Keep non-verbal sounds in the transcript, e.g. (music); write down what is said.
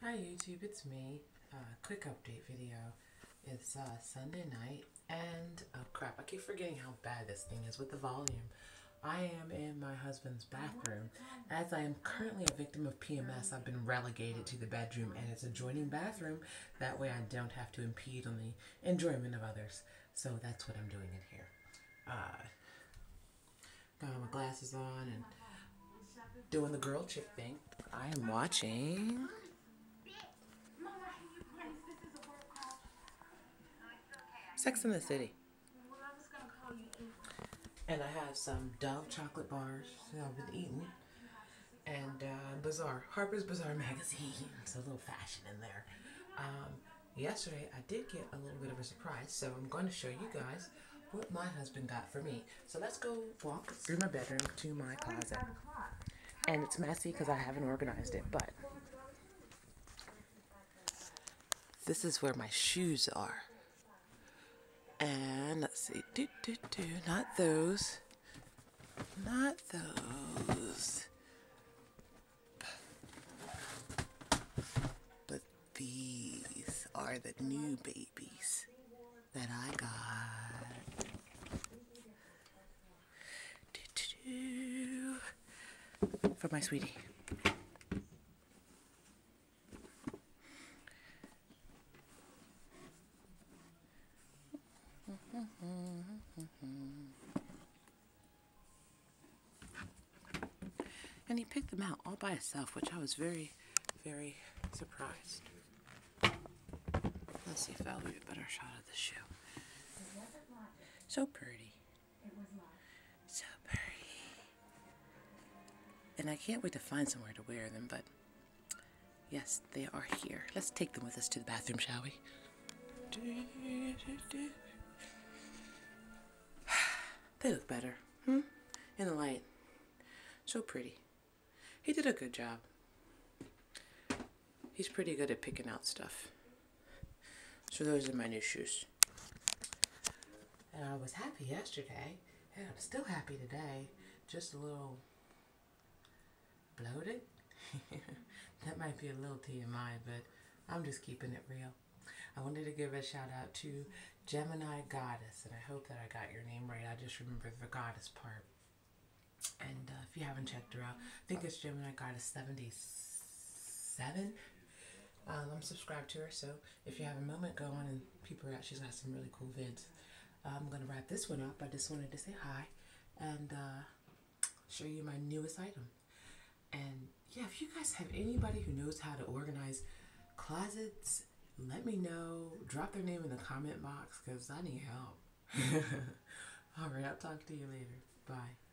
Hi YouTube, it's me. Uh, quick update video. It's uh, Sunday night and oh crap, I keep forgetting how bad this thing is with the volume. I am in my husband's bathroom. As I am currently a victim of PMS, I've been relegated to the bedroom and its adjoining bathroom. That way I don't have to impede on the enjoyment of others. So that's what I'm doing in here. Uh, got my glasses on and doing the girl chick thing. I am watching Sex in the City. And I have some Dove chocolate bars that I've been eating. And uh, Bazaar, Harper's Bazaar magazine. (laughs) It's a little fashion in there. Um, yesterday, I did get a little bit of a surprise, so I'm going to show you guys what my husband got for me. So let's go walk through my bedroom to my closet. And it's messy because I haven't organized it, but this is where my shoes are. And let's see, do do do, not those, not those, but these are the new babies that I got. Do, do, do. For my sweetie. And he picked them out all by himself, which I was very, very surprised. Let's see if I'll get a better shot of the shoe. So pretty. So pretty. And I can't wait to find somewhere to wear them, but yes, they are here. Let's take them with us to the bathroom, shall we? They look better, hmm? In the light. So pretty. He did a good job. He's pretty good at picking out stuff. So those are my new shoes. And I was happy yesterday, and I'm still happy today. Just a little bloated. (laughs) that might be a little TMI, but I'm just keeping it real. I wanted to give a shout out to Gemini Goddess, and I hope that I got your name right. I just remember the goddess part. And uh, if you haven't checked her out, I think it's Gemini Goddess 77. Um, I'm subscribed to her, so if you have a moment, go on and peep her out. She's got some really cool vids. I'm going to wrap this one up. I just wanted to say hi and uh, show you my newest item. And yeah, if you guys have anybody who knows how to organize closets, let me know. Drop their name in the comment box because I need help. (laughs) All right, I'll talk to you later. Bye.